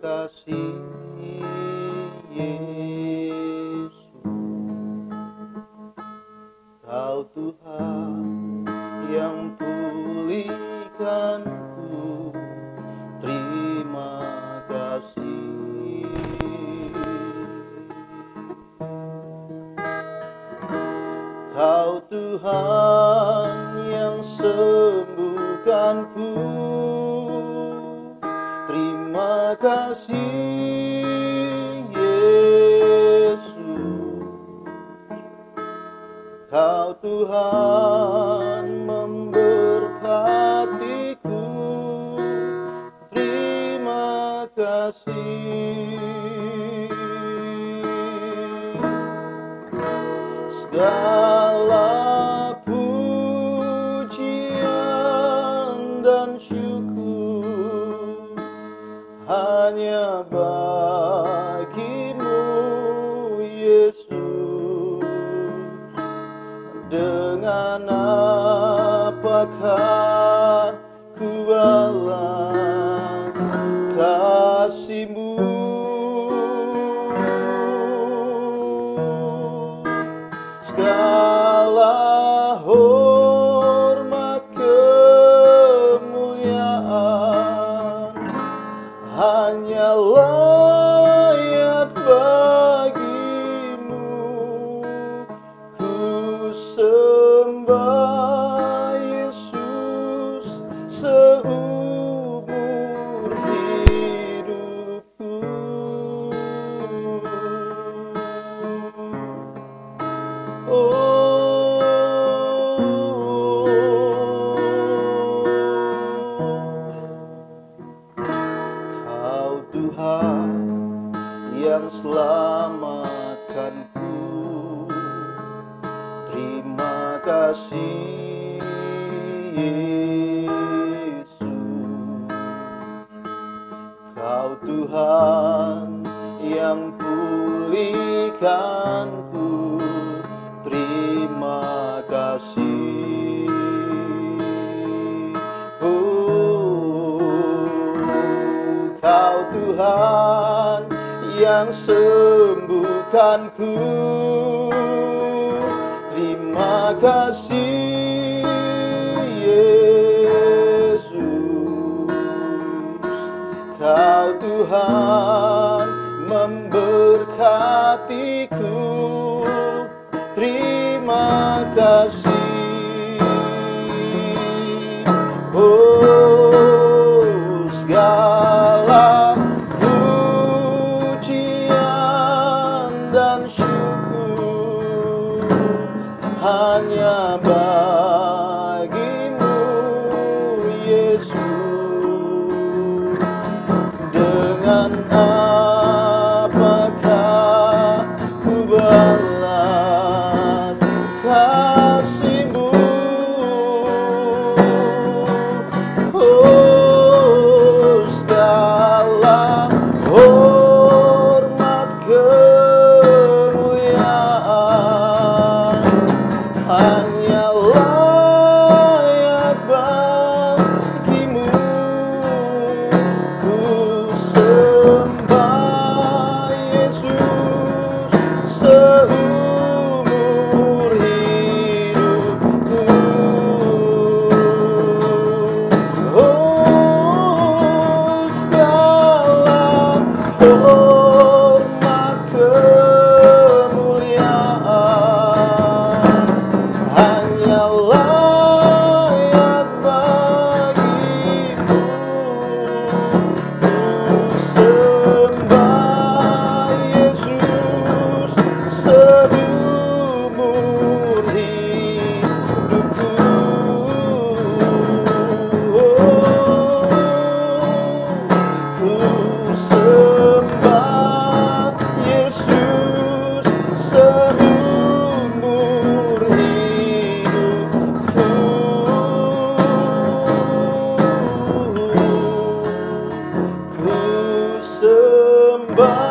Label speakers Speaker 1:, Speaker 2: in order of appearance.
Speaker 1: kasih Yesus. Kau Tuhan yang pulihkanku. Terima kasih. Kau Tuhan kasih Yesus. Kau Tuhan memberkatiku. Terima kasih. Segala hanya bagimu Yesus. Dengan apakah ku balas kasihmu? Segala hanya layak bagimu ku sembah Yesus seumur yang selamatkanku Terima kasih Yesus. Kau Tuhan yang pulihkanku Terima kasih yang sembuhkanku. Terima kasih Yesus. Kau Tuhan memberkatiku. Terima kasih hanya myself. 봐.